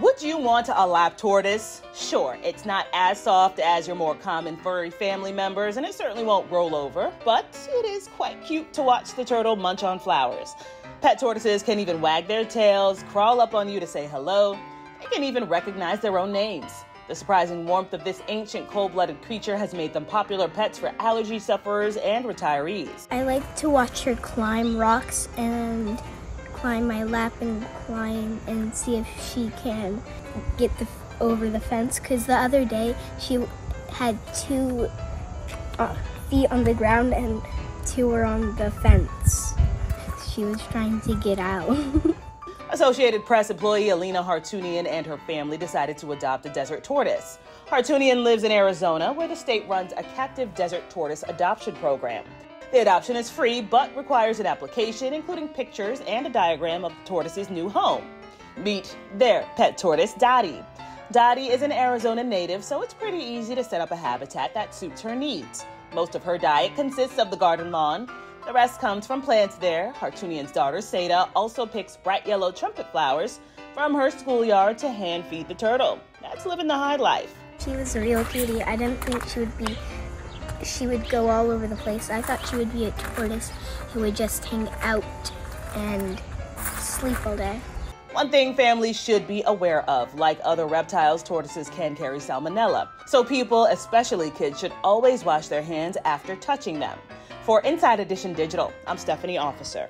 Would you want a lap tortoise? Sure, it's not as soft as your more common furry family members, and it certainly won't roll over, but it is quite cute to watch the turtle munch on flowers. Pet tortoises can even wag their tails, crawl up on you to say hello. They can even recognize their own names. The surprising warmth of this ancient cold blooded creature has made them popular pets for allergy sufferers and retirees. I like to watch her climb rocks and climb my lap and climb and see if she can get the, over the fence. Because the other day she had two uh, feet on the ground and two were on the fence. She was trying to get out. Associated Press employee Alina Hartounian and her family decided to adopt a desert tortoise. Hartounian lives in Arizona, where the state runs a captive desert tortoise adoption program. The adoption is free but requires an application, including pictures and a diagram of the tortoise's new home. Meet their pet tortoise, Dotty. Dotty is an Arizona native, so it's pretty easy to set up a habitat that suits her needs. Most of her diet consists of the garden lawn. The rest comes from plants there. Hartounian's daughter, Seda, also picks bright yellow trumpet flowers from her schoolyard to hand feed the turtle. That's living the high life. She was a real cutie. I didn't think she would be she would go all over the place. I thought she would be a tortoise who would just hang out and sleep all day. One thing families should be aware of like other reptiles, tortoises can carry salmonella. So, people, especially kids, should always wash their hands after touching them. For Inside Edition Digital, I'm Stephanie Officer.